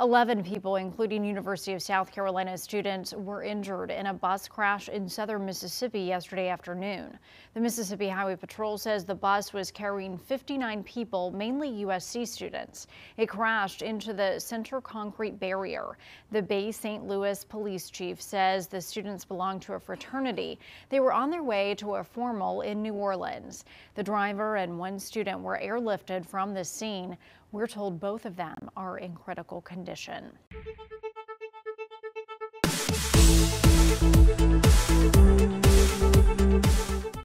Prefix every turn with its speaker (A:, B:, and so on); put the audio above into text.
A: 11 people, including University of South Carolina students, were injured in a bus crash in southern Mississippi yesterday afternoon. The Mississippi Highway Patrol says the bus was carrying 59 people, mainly USC students. It crashed into the center concrete barrier. The Bay St. Louis police chief says the students belonged to a fraternity. They were on their way to a formal in New Orleans. The driver and one student were airlifted from the scene. We're told both of them are in critical condition.